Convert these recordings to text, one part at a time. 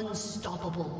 Unstoppable.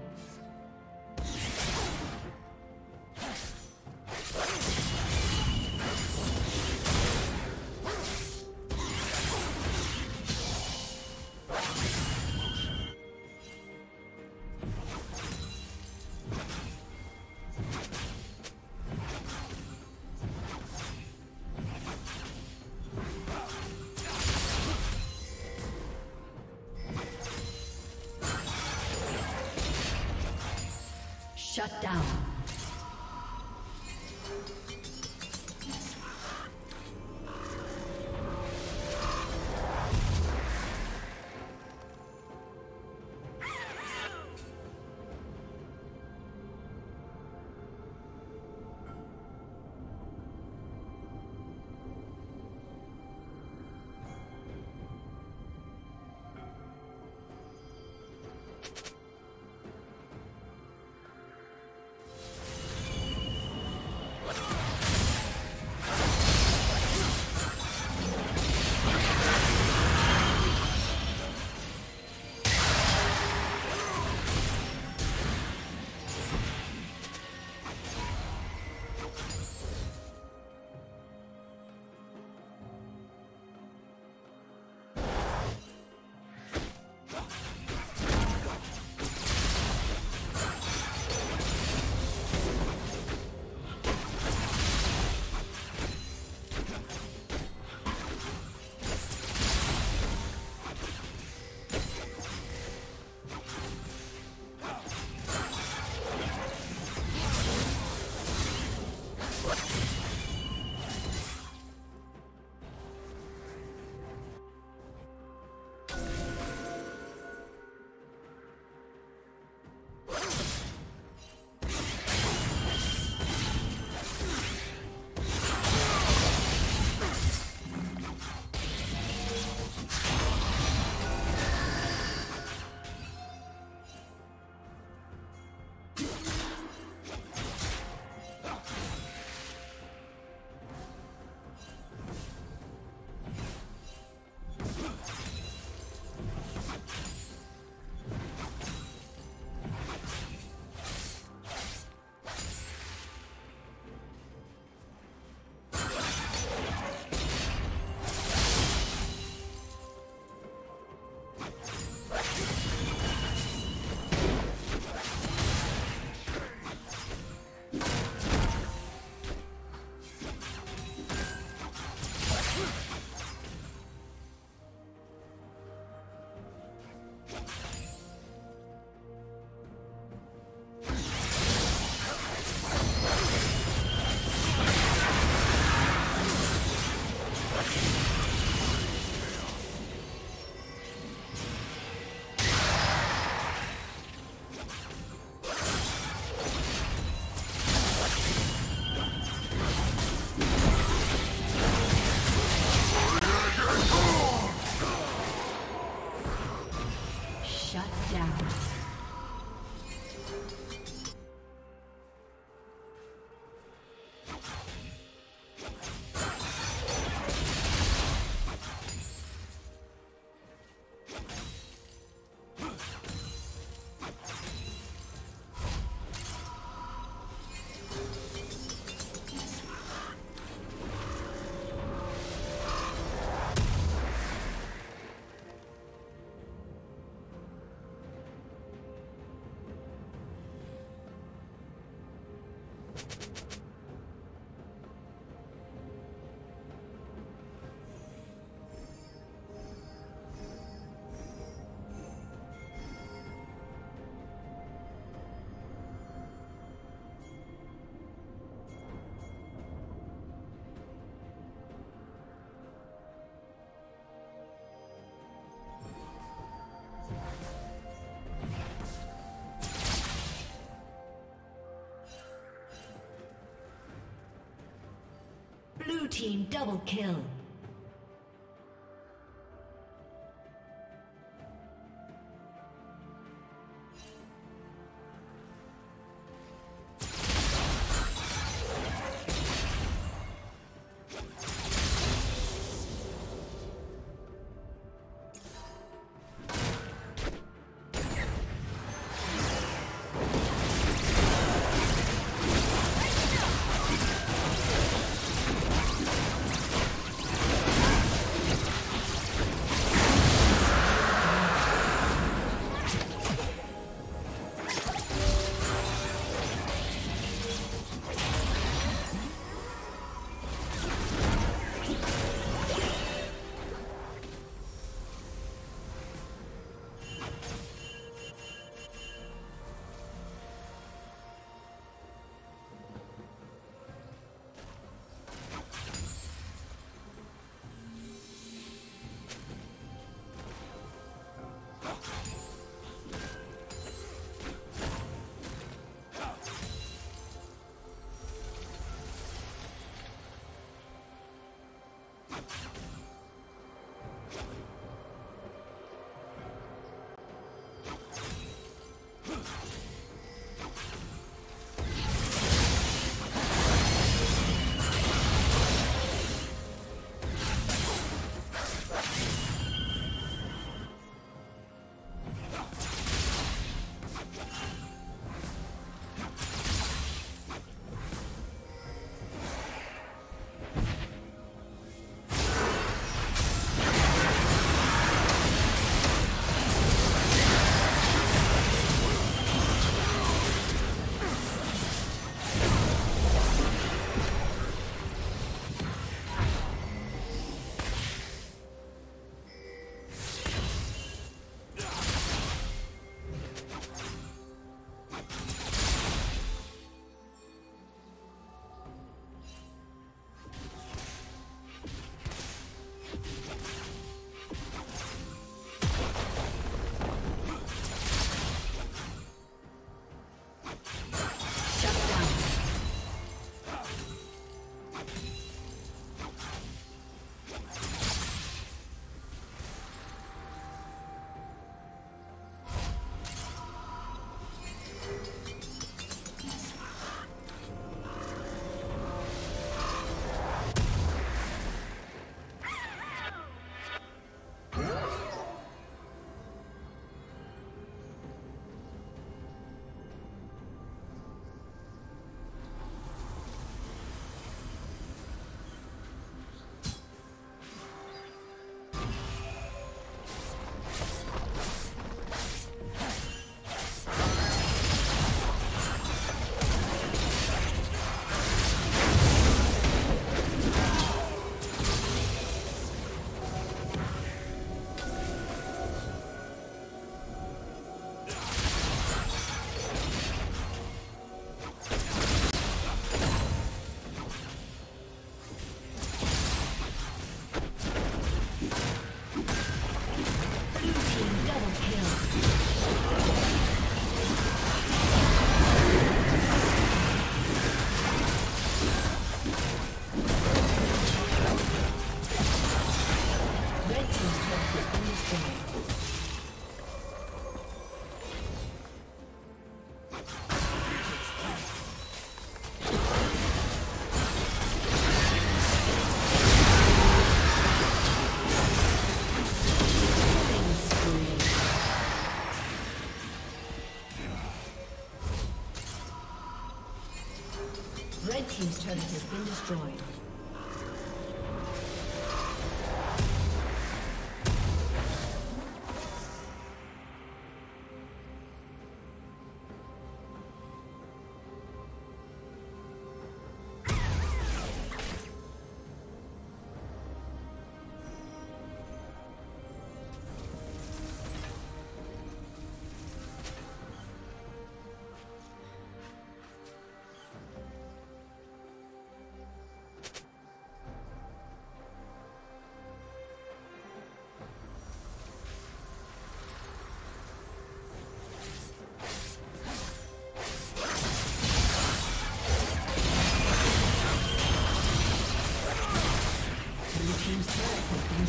Team double kill.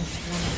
no.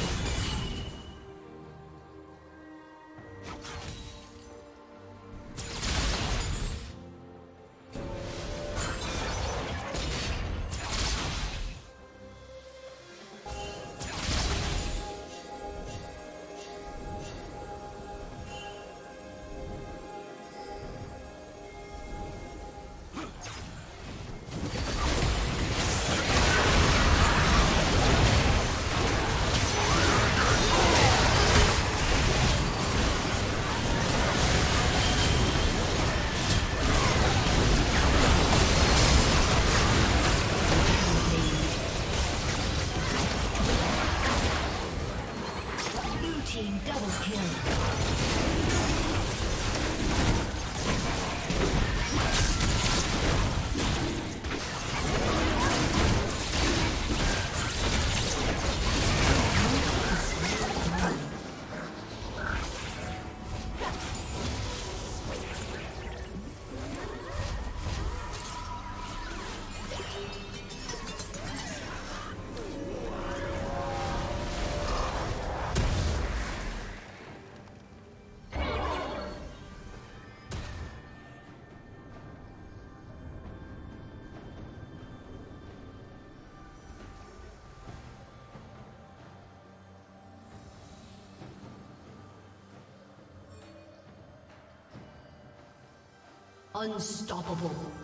Unstoppable.